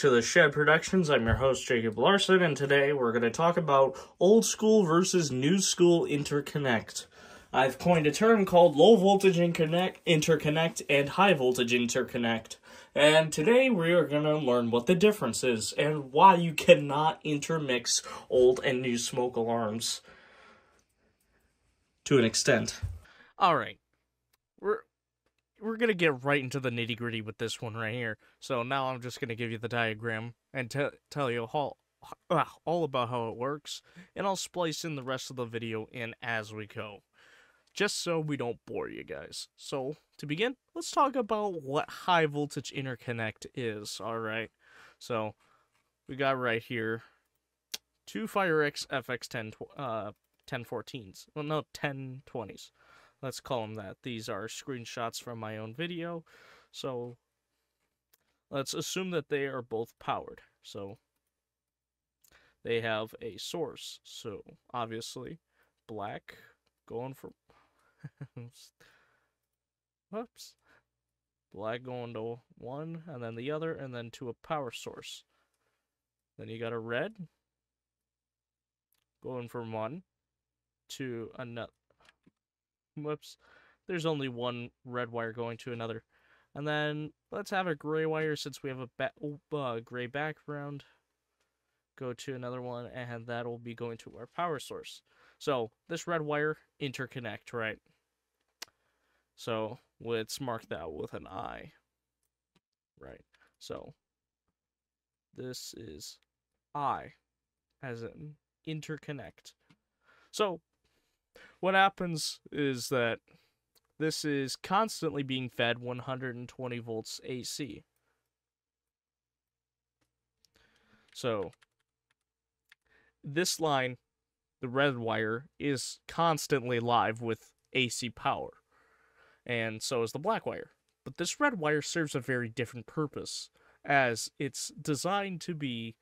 to the Shed Productions. I'm your host, Jacob Larson, and today we're going to talk about old school versus new school interconnect. I've coined a term called low voltage interconnect, interconnect and high voltage interconnect. And today we are going to learn what the difference is and why you cannot intermix old and new smoke alarms to an extent. All right. We're gonna get right into the nitty gritty with this one right here. So now I'm just gonna give you the diagram and te- tell you all, uh, all about how it works, and I'll splice in the rest of the video in as we go, just so we don't bore you guys. So to begin, let's talk about what high voltage interconnect is. All right, so we got right here two FireX FX10 uh 1014s. Well, no 1020s let's call them that. These are screenshots from my own video. So let's assume that they are both powered. So they have a source. So obviously black going for whoops black going to one and then the other and then to a power source. Then you got a red going from one to another whoops, there's only one red wire going to another. And then let's have a gray wire since we have a ba uh, gray background. Go to another one, and that will be going to our power source. So this red wire interconnect, right? So let's mark that with an I. Right. So this is I as an interconnect. So what happens is that this is constantly being fed 120 volts AC. So this line, the red wire, is constantly live with AC power. And so is the black wire. But this red wire serves a very different purpose, as it's designed to be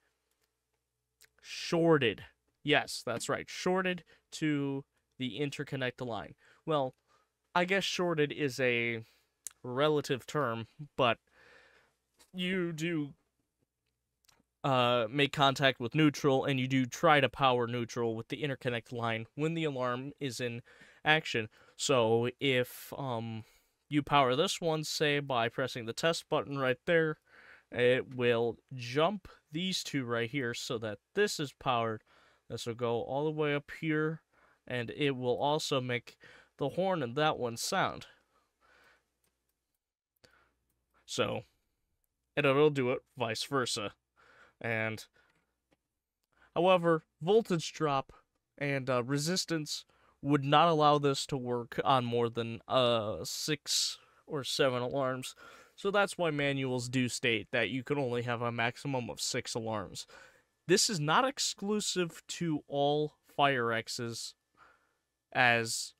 shorted. Yes, that's right, shorted to the interconnect line. Well, I guess shorted is a relative term, but you do uh, make contact with neutral and you do try to power neutral with the interconnect line when the alarm is in action. So if um, you power this one, say by pressing the test button right there, it will jump these two right here so that this is powered. This will go all the way up here and it will also make the horn in that one sound. So, and it'll do it vice versa. And, however, voltage drop and uh, resistance would not allow this to work on more than uh, six or seven alarms. So that's why manuals do state that you can only have a maximum of six alarms. This is not exclusive to all FireX's as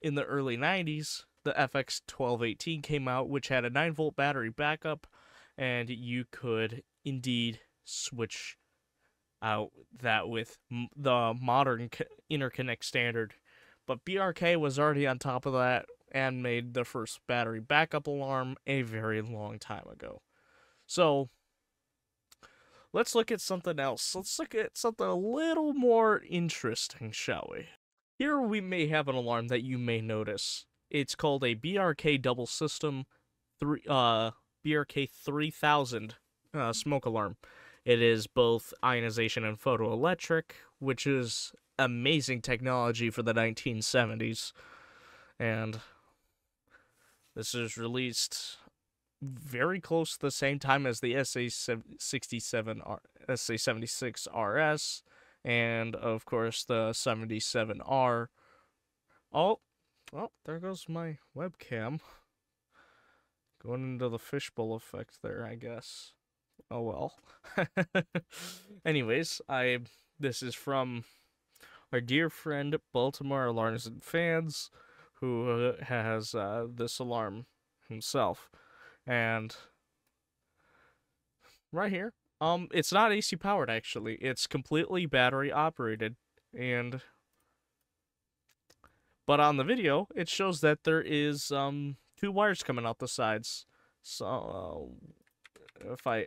in the early 90s, the FX 1218 came out, which had a 9 volt battery backup, and you could indeed switch out that with the modern interconnect standard. But BRK was already on top of that and made the first battery backup alarm a very long time ago. So, let's look at something else. Let's look at something a little more interesting, shall we? Here we may have an alarm that you may notice. It's called a BRK double system three uh BRK 3000 uh, smoke alarm. It is both ionization and photoelectric, which is amazing technology for the 1970s. And this is released very close to the same time as the SA67 SA76 RS and of course the 77R. Oh, well, there goes my webcam. Going into the fishbowl effect there, I guess. Oh well. Anyways, I this is from our dear friend Baltimore Alarms and Fans, who uh, has uh, this alarm himself, and right here um, it's not AC powered actually. It's completely battery operated, and but on the video it shows that there is um two wires coming out the sides. So uh, if I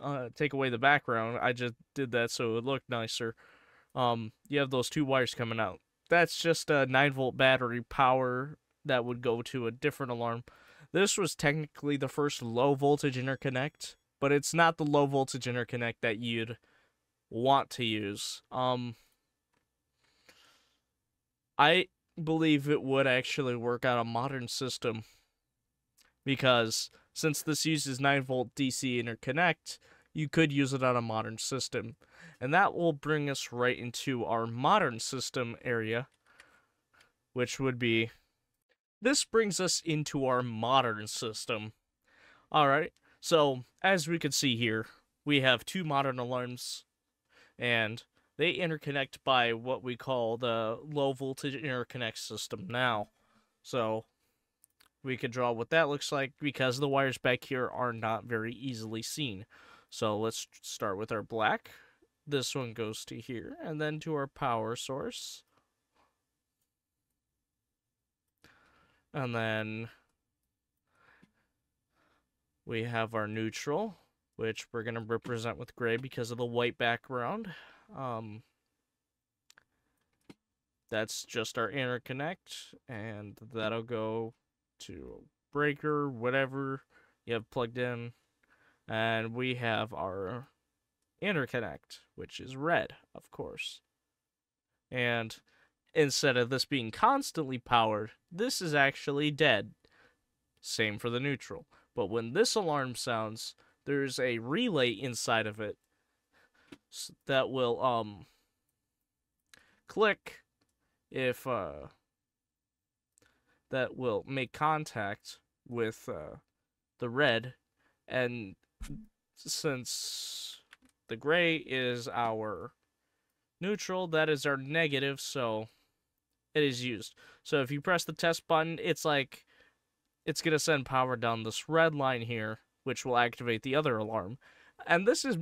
uh, take away the background. I just did that so it would look nicer. Um, you have those two wires coming out. That's just a 9 volt battery power that would go to a different alarm. This was technically the first low voltage interconnect, but it's not the low voltage interconnect that you'd want to use. Um, I believe it would actually work on a modern system because since this uses 9 volt DC interconnect, you could use it on a modern system. And that will bring us right into our modern system area, which would be this brings us into our modern system. Alright, so as we can see here, we have two modern alarms, and they interconnect by what we call the low voltage interconnect system now. So we could draw what that looks like because the wires back here are not very easily seen. So let's start with our black. This one goes to here, and then to our power source. And then we have our neutral, which we're going to represent with gray because of the white background. Um, that's just our interconnect, and that'll go to breaker, whatever you have plugged in. And we have our interconnect, which is red, of course. And instead of this being constantly powered, this is actually dead. Same for the neutral. But when this alarm sounds, there's a relay inside of it that will um click if uh that will make contact with uh, the red and since the gray is our neutral that is our negative so it is used. So if you press the test button, it's like it's going to send power down this red line here, which will activate the other alarm. And this is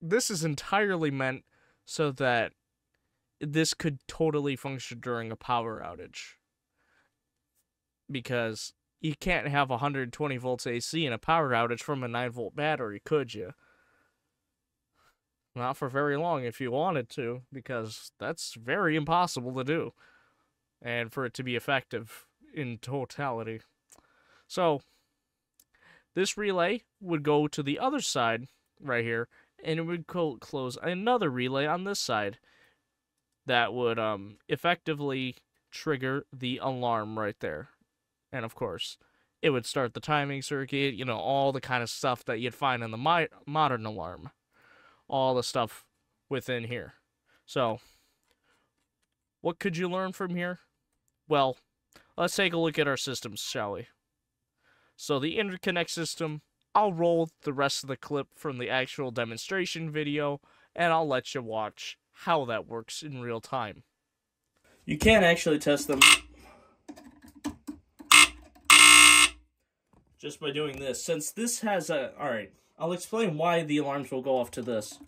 this is entirely meant so that this could totally function during a power outage. Because you can't have 120 volts AC in a power outage from a 9 volt battery, could you? Not for very long if you wanted to, because that's very impossible to do. And for it to be effective in totality. So, this relay would go to the other side right here, and it would close another relay on this side that would um, effectively trigger the alarm right there. And of course, it would start the timing circuit, you know, all the kind of stuff that you'd find in the modern alarm all the stuff within here. So, what could you learn from here? Well, let's take a look at our systems, shall we? So the interconnect system, I'll roll the rest of the clip from the actual demonstration video, and I'll let you watch how that works in real time. You can actually test them just by doing this. Since this has a... Alright, I'll explain why the alarms will go off to this.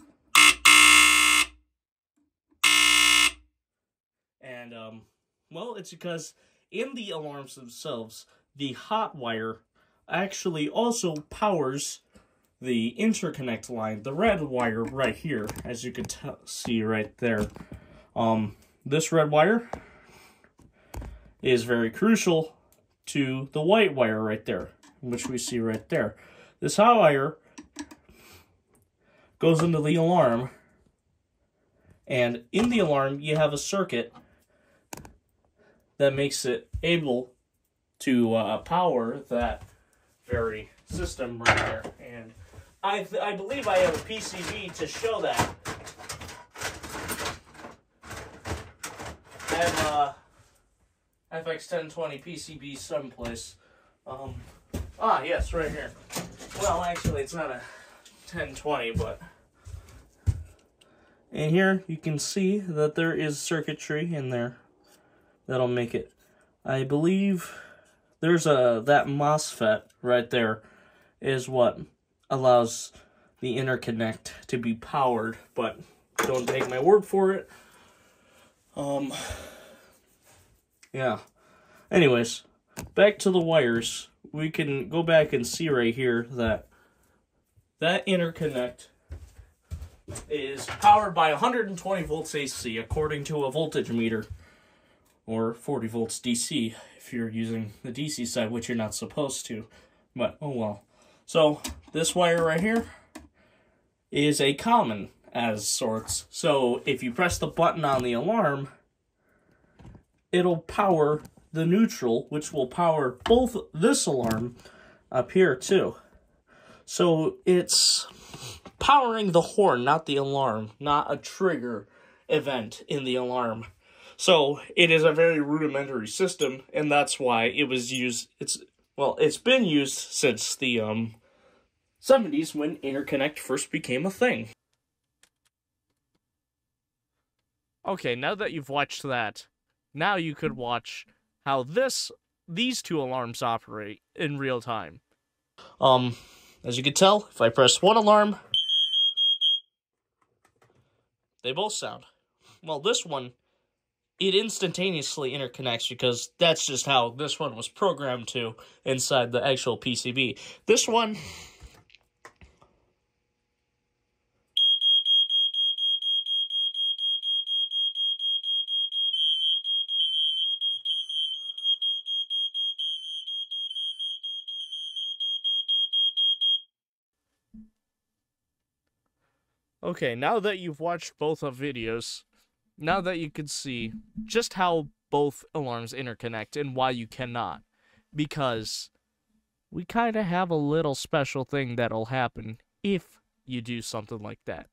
And, um, well, it's because in the alarms themselves, the hot wire actually also powers the interconnect line, the red wire right here, as you can see right there. Um, this red wire is very crucial to the white wire right there, which we see right there. This hot wire goes into the alarm, and in the alarm you have a circuit that makes it able to uh, power that very system right there. And I, I believe I have a PCB to show that. I have a FX1020 PCB someplace. Um, ah, yes, right here. Well, actually, it's not a 1020, but and here you can see that there is circuitry in there that'll make it. I believe there's a that MOSFET right there is what allows the interconnect to be powered, but don't take my word for it. Um yeah. Anyways, back to the wires. We can go back and see right here that that interconnect is powered by 120 volts AC according to a voltage meter, or 40 volts DC if you're using the DC side, which you're not supposed to. But oh well. So this wire right here is a common as sorts. So if you press the button on the alarm, it'll power the neutral, which will power both this alarm up here too. So it's powering the horn, not the alarm, not a trigger event in the alarm. So it is a very rudimentary system, and that's why it was used. It's well, it's been used since the um 70s when interconnect first became a thing. Okay, now that you've watched that, now you could watch how this these two alarms operate in real time. Um, as you can tell, if I press one alarm, they both sound. Well, this one, it instantaneously interconnects because that's just how this one was programmed to inside the actual PCB. This one, Okay, now that you've watched both of videos, now that you can see just how both alarms interconnect and why you cannot, because we kind of have a little special thing that'll happen if you do something like that.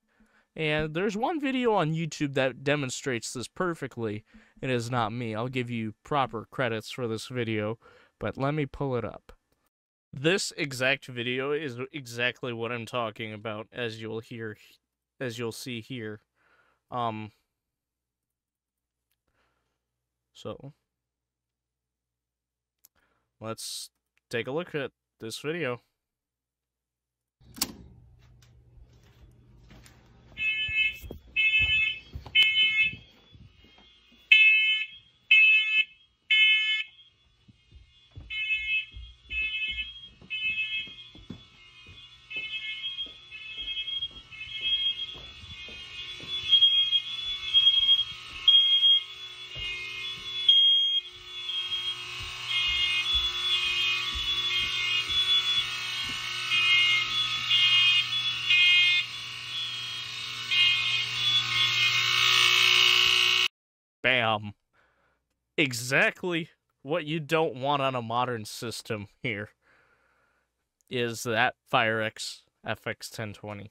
And there's one video on YouTube that demonstrates this perfectly. It is not me. I'll give you proper credits for this video, but let me pull it up. This exact video is exactly what I'm talking about, as you'll hear as you'll see here. Um, so, let's take a look at this video. Exactly what you don't want on a modern system here is that FireX FX1020.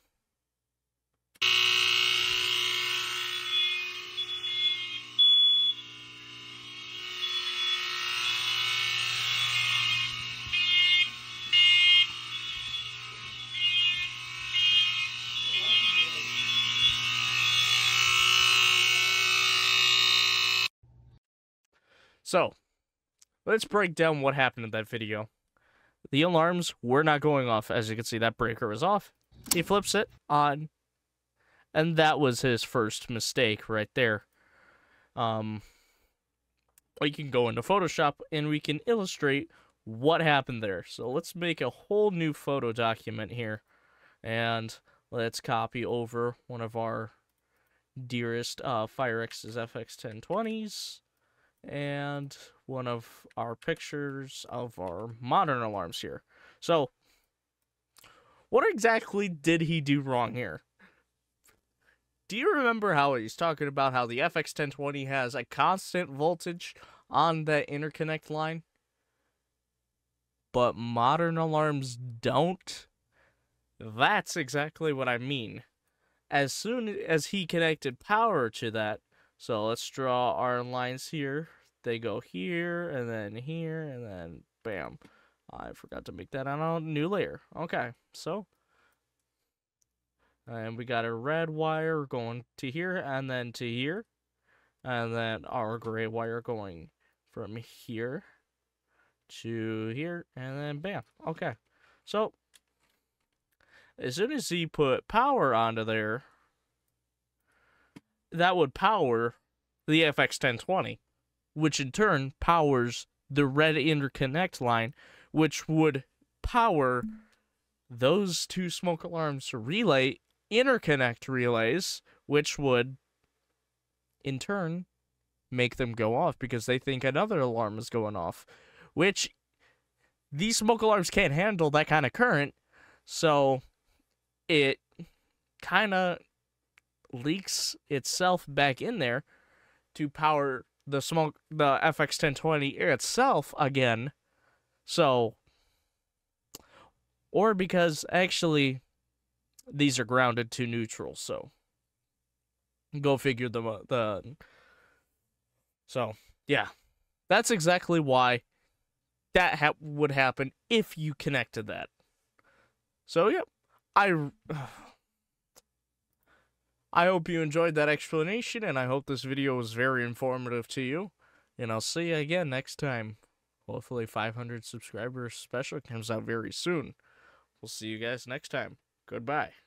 So, let's break down what happened in that video. The alarms were not going off. As you can see, that breaker was off. He flips it on. And that was his first mistake right there. Um, we can go into Photoshop and we can illustrate what happened there. So let's make a whole new photo document here. And let's copy over one of our dearest uh, FireX's FX1020s and one of our pictures of our modern alarms here. So, what exactly did he do wrong here? Do you remember how he's talking about how the FX1020 has a constant voltage on the interconnect line? But modern alarms don't? That's exactly what I mean. As soon as he connected power to that, so let's draw our lines here they go here and then here and then bam. I forgot to make that on a new layer. Okay, so and we got a red wire going to here and then to here. And then our gray wire going from here to here and then bam. Okay. So as soon as he put power onto there, that would power the FX1020 which in turn powers the red interconnect line, which would power those two smoke alarms relay interconnect relays, which would in turn make them go off because they think another alarm is going off, which these smoke alarms can't handle that kind of current. So it kind of leaks itself back in there to power the smoke the FX1020 itself again. So or because actually these are grounded to neutral, so go figure the the so yeah. That's exactly why that ha- would happen if you connected that. So yep. I i hope you enjoyed that explanation and i hope this video was very informative to you. And i'll see you again next time. Hopefully 500 subscribers special comes out very soon. We'll see you guys next time. Goodbye